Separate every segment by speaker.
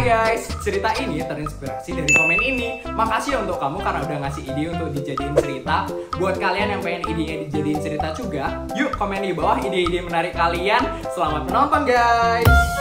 Speaker 1: Hai guys, cerita ini terinspirasi dari komen ini. Makasih ya untuk kamu karena udah ngasih ide untuk dijadiin cerita. Buat kalian yang pengen idenya dijadiin cerita juga, yuk komen di bawah ide-ide menarik kalian. Selamat menonton guys.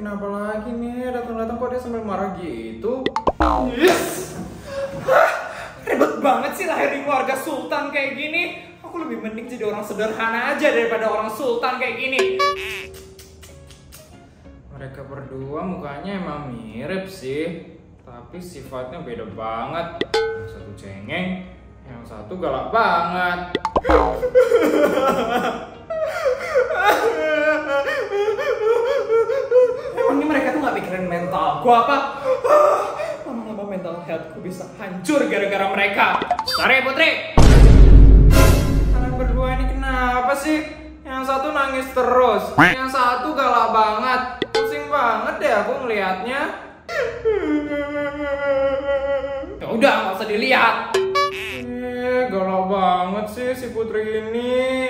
Speaker 2: Kenapa lagi nih? Datang-datang kok dia sambil marah gitu?
Speaker 1: Yes. Hah, Ribet banget sih lahir di keluarga sultan kayak gini. Aku lebih mending jadi orang sederhana aja daripada orang sultan kayak gini.
Speaker 2: Mereka berdua mukanya emang mirip sih, tapi sifatnya beda banget. Yang satu cengeng, yang satu galak banget.
Speaker 1: Emang gak mikirin mental gua apa? Lama-lama mental healthku bisa hancur gara-gara mereka. Sorry Putri.
Speaker 2: Kalian berdua ini kenapa sih? Yang satu nangis terus, yang satu galak banget. Pusing banget deh aku ngelihatnya.
Speaker 1: Ya udah nggak usah dilihat.
Speaker 2: Eh, galak banget sih si Putri ini.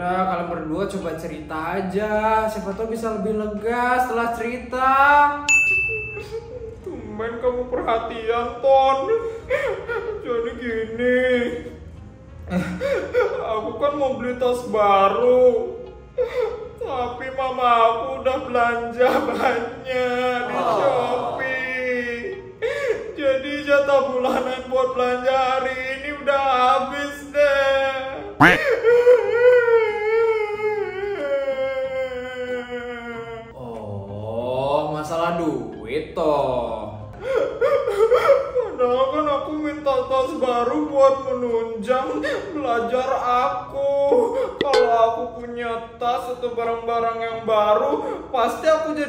Speaker 2: Udah, kalian berdua coba cerita aja. Siapa tahu bisa lebih lega setelah cerita. Tumben kamu perhatian, Ton. Jadi gini. Aku kan mau beli tas baru. Tapi mama aku udah belanja banyak di Shopee. Jadi jatah bulanan buat belanja hari ini udah habis deh.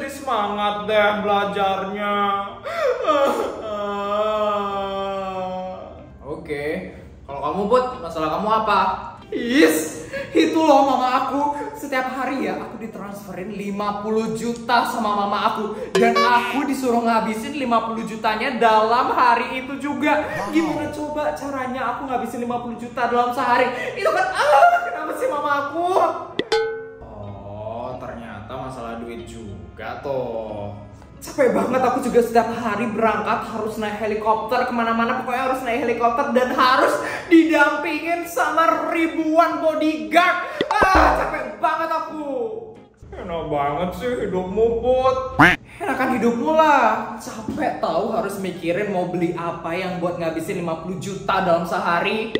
Speaker 2: Jadi semangat deh belajarnya.
Speaker 1: Oke, kalau kamu put, masalah kamu apa? Yes, itu loh mama aku. Setiap hari ya aku ditransferin 50 juta sama mama aku dan aku disuruh ngabisin 50 jutanya dalam hari itu juga. Gimana coba caranya aku ngabisin 50 juta dalam sehari? Itu kan ah, kenapa sih mama aku?
Speaker 2: Juga toh.
Speaker 1: Capek banget aku juga setiap hari berangkat harus naik helikopter ke mana-mana pokoknya harus naik helikopter dan harus didampingin sama ribuan bodyguard. Ah, capek banget aku.
Speaker 2: Enak banget sih hidupmu, Put.
Speaker 1: Enakan hidupmu lah. Capek tahu harus mikirin mau beli apa yang buat ngabisin 50 juta dalam sehari.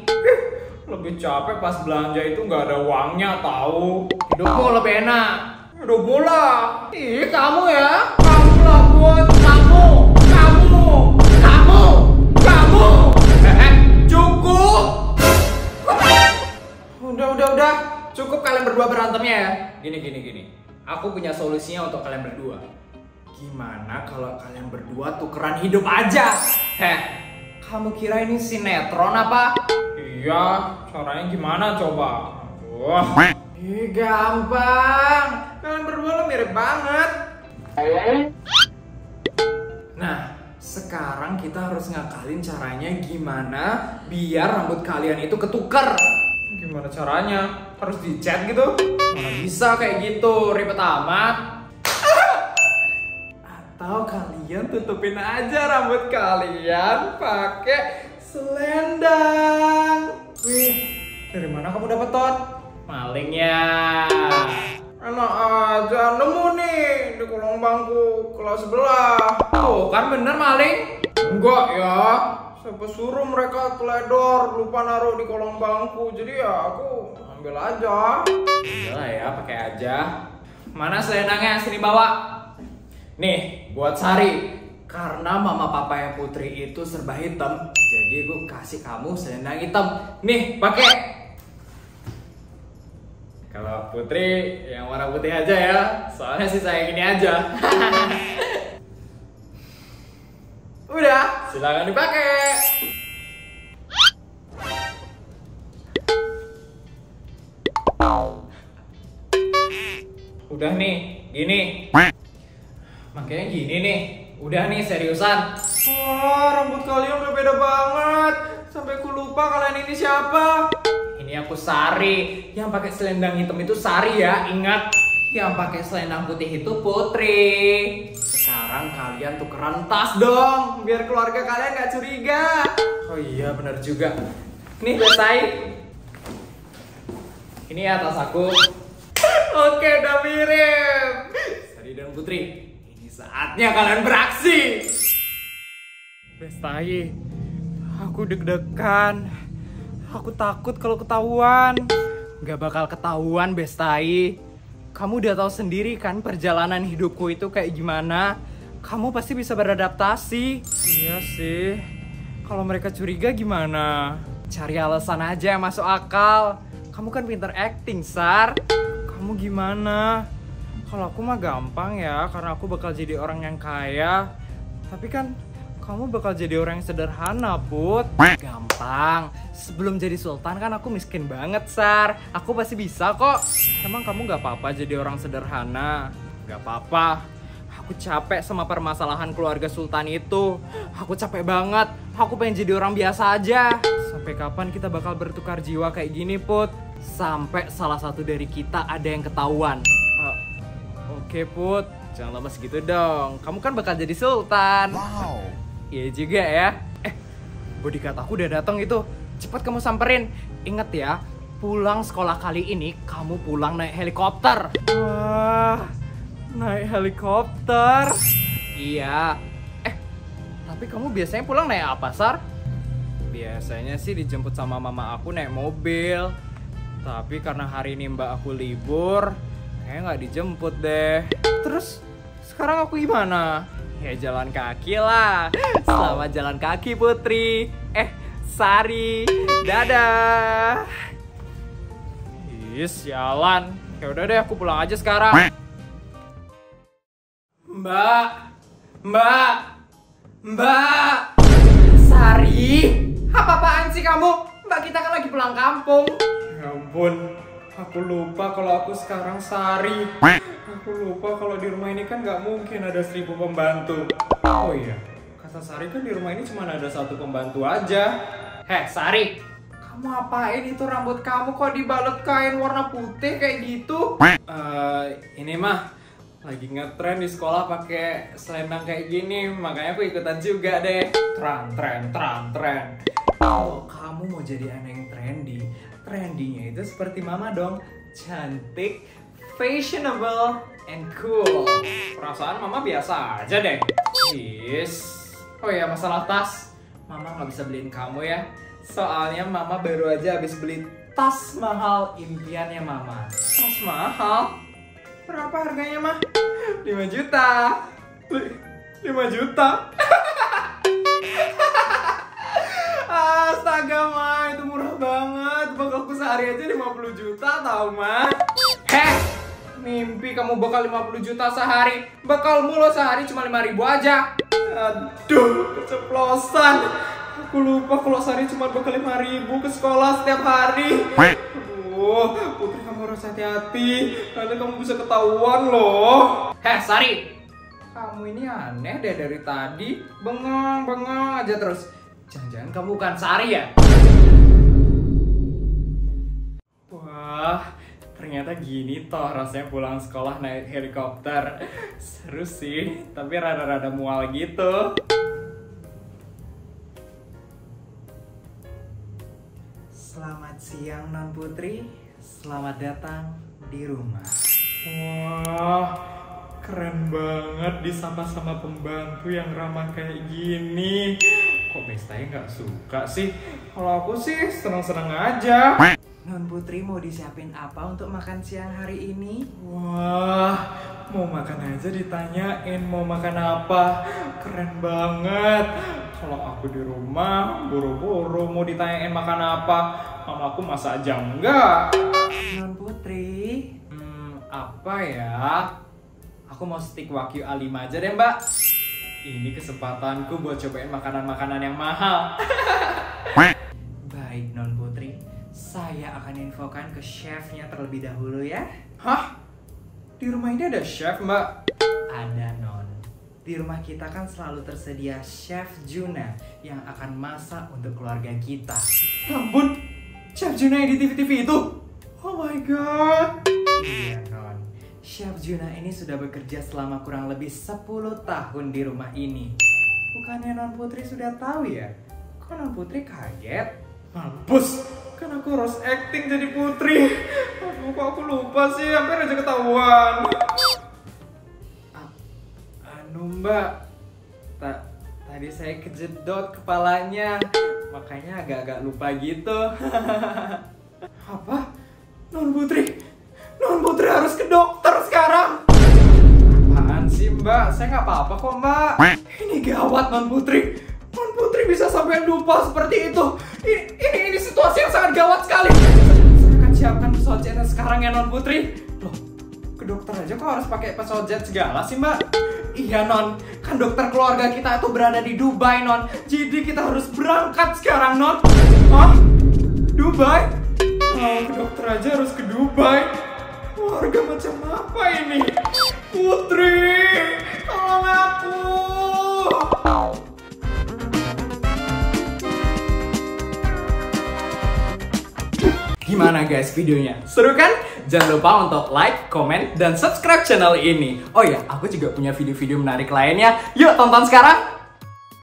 Speaker 2: Lebih capek pas belanja itu nggak ada uangnya tahu.
Speaker 1: Hidupmu lebih enak.
Speaker 2: Hidupmu lah.
Speaker 1: Ih, kamu ya? Kamu lah buat kamu, kamu, kamu, kamu. Eh, eh, cukup.
Speaker 2: Udah, udah, udah.
Speaker 1: Cukup kalian berdua berantemnya ya. Gini, gini, gini. Aku punya solusinya untuk kalian berdua. Gimana kalau kalian berdua tukeran hidup aja? Heh, kamu kira ini sinetron apa?
Speaker 2: Iya, caranya gimana coba? Wah. Ih, gampang. Kalian berdua lo mirip banget.
Speaker 1: Nah, sekarang kita harus ngakalin caranya gimana biar rambut kalian itu ketuker.
Speaker 2: Gimana caranya? Harus dicat gitu?
Speaker 1: Mana bisa kayak gitu, ribet amat. Atau kalian tutupin aja rambut kalian pakai selendang.
Speaker 2: Wih, dari mana kamu dapat Tot?
Speaker 1: Malingnya.
Speaker 2: Enak aja, nemu di kolong bangku kelas sebelah.
Speaker 1: Tuh kan bener maling.
Speaker 2: Enggak ya, siapa suruh mereka teledor lupa naruh di kolong bangku. Jadi ya aku ambil aja.
Speaker 1: Udah ya, pakai aja. Mana selendangnya? Sini bawa. Nih, buat Sari. Karena mama papa yang Putri itu serba hitam, jadi gue kasih kamu selendang hitam. Nih, pakai. Kalau Putri yang warna putih aja ya, soalnya sih saya ini aja. Udah, silakan dipakai. Udah nih, gini. Makanya gini nih. Udah nih seriusan.
Speaker 2: Wah, rambut kalian udah beda banget. Sampai ku lupa kalian ini siapa.
Speaker 1: Ini aku Sari. Yang pakai selendang hitam itu Sari ya, ingat. Yang pakai selendang putih itu Putri. Sekarang kalian tukeran tas dong, biar keluarga kalian gak curiga. Oh iya, bener juga. Nih, Besai. Ini ya tas aku. Oke, udah mirip. Sari dan Putri, ini saatnya kalian beraksi. Bestai, aku deg-degan. Aku takut kalau ketahuan. Gak bakal ketahuan, Bestai. Kamu udah tahu sendiri kan perjalanan hidupku itu kayak gimana. Kamu pasti bisa beradaptasi. Iya sih. Kalau mereka curiga gimana? Cari alasan aja yang masuk akal. Kamu kan pinter acting, Sar. Kamu gimana? Kalau aku mah gampang ya, karena aku bakal jadi orang yang kaya. Tapi kan kamu bakal jadi orang yang sederhana, Put. Gampang. Sebelum jadi sultan kan aku miskin banget, Sar. Aku pasti bisa kok. Emang kamu gak apa-apa jadi orang sederhana? Gak apa-apa. Aku capek sama permasalahan keluarga sultan itu. Aku capek banget. Aku pengen jadi orang biasa aja. Sampai kapan kita bakal bertukar jiwa kayak gini, Put? Sampai salah satu dari kita ada yang ketahuan. Ah, Oke, Put. Jangan lama segitu dong. Kamu kan bakal jadi sultan.
Speaker 3: Wow.
Speaker 1: Iya juga ya. Eh, bodyguard aku udah datang itu. Cepat kamu samperin. Ingat ya, pulang sekolah kali ini kamu pulang naik helikopter. Wah, naik helikopter. Iya. Eh, tapi kamu biasanya pulang naik apa, Sar? Biasanya sih dijemput sama mama aku naik mobil. Tapi karena hari ini mbak aku libur, kayaknya nggak dijemput deh. Terus sekarang aku gimana? Ya jalan kaki lah. Selamat jalan kaki Putri. Eh, Sari. Dadah. Ih, sialan. Ya udah deh, aku pulang aja sekarang. Mbak. Mbak. Mbak. Sari. Apa-apaan sih kamu? Mbak kita kan lagi pulang kampung. Ya ampun, aku lupa kalau aku sekarang Sari. Aku lupa kalau di rumah ini kan nggak mungkin ada seribu pembantu. Oh iya, kata Sari kan di rumah ini cuma ada satu pembantu aja. Heh, Sari, kamu apain itu rambut kamu kok dibalut kain warna putih kayak gitu? Eh, ini mah lagi ngetren di sekolah pakai selendang kayak gini, makanya aku ikutan juga deh. Tran, tren, tran, tren. Kalau kamu mau jadi anak yang trendy, trendinya itu seperti mama dong. Cantik, fashionable, and cool. Perasaan mama biasa aja deh. Yes. Oh ya masalah tas, mama nggak bisa beliin kamu ya. Soalnya mama baru aja habis beli tas mahal impiannya mama. Tas mahal? Berapa harganya mah? 5 juta. 5 juta? Astaga mah, itu murah banget. Bekalku sehari aja 50 juta tau mah. Heh, mimpi kamu bakal 50 juta sehari. Bekalmu lo sehari cuma 5 ribu aja. Aduh, keceplosan. Aku lupa kalau sehari cuma bakal 5 ribu ke sekolah setiap hari. Aduh, Putri kamu harus hati-hati. Nanti kamu bisa ketahuan loh. Heh, Sari. Kamu ini aneh deh dari tadi. Bengong-bengong aja terus. Jangan-jangan kamu bukan Sari ya? Wah, ternyata gini toh rasanya pulang sekolah naik helikopter. Seru sih, tapi rada-rada mual gitu. Selamat siang Non Putri, selamat datang di rumah. Wah,
Speaker 2: Keren banget disapa sama pembantu yang ramah kayak gini. Kok Bestanya nggak suka sih? Kalau aku sih seneng-seneng aja.
Speaker 1: Non Putri mau disiapin apa untuk makan siang hari ini?
Speaker 2: Wah, mau makan aja ditanyain mau makan apa. Keren banget. Kalau aku di rumah, buru-buru mau ditanyain makan apa. Mama aku masa aja enggak.
Speaker 1: Non Putri,
Speaker 2: Hmm, apa ya? Aku mau stick Wagyu A5 aja deh, Mbak. Ini kesempatanku buat cobain makanan-makanan yang mahal.
Speaker 1: akan infokan ke chefnya terlebih dahulu ya.
Speaker 2: Hah? Di rumah ini ada chef, Mbak?
Speaker 1: Ada Non. Di rumah kita kan selalu tersedia Chef Juna yang akan masak untuk keluarga kita.
Speaker 2: Ya ampun, Chef Juna yang di TV-TV itu? Oh my god.
Speaker 1: Iya Non. Chef Juna ini sudah bekerja selama kurang lebih 10 tahun di rumah ini. Bukannya Non Putri sudah tahu ya? Kok Non Putri kaget?
Speaker 2: Mampus, kan aku harus acting jadi putri. Aduh, kok aku lupa sih, hampir aja ketahuan.
Speaker 1: Anu mbak, Ta- tadi saya kejedot kepalanya, makanya agak-agak lupa gitu.
Speaker 2: Apa? Non Putri? Non Putri harus ke dokter sekarang.
Speaker 1: Apaan sih mbak? Saya nggak apa-apa kok mbak.
Speaker 2: Ini gawat Non Putri. Putri bisa sampai lupa seperti itu. Ini, ini, ini situasi yang sangat gawat sekali.
Speaker 1: Saya akan siapkan pesawat jetnya sekarang ya non Putri.
Speaker 2: Loh, ke dokter aja kok harus pakai pesawat jet segala sih mbak?
Speaker 1: Iya non, kan dokter keluarga kita itu berada di Dubai non. Jadi kita harus berangkat sekarang non.
Speaker 2: Hah? Dubai? Oh, ke dokter aja harus ke Dubai. Warga macam apa ini? Putri, tolong aku.
Speaker 1: Gimana guys videonya? Seru kan? Jangan lupa untuk like, comment, dan subscribe channel ini. Oh ya, aku juga punya video-video menarik lainnya. Yuk tonton sekarang!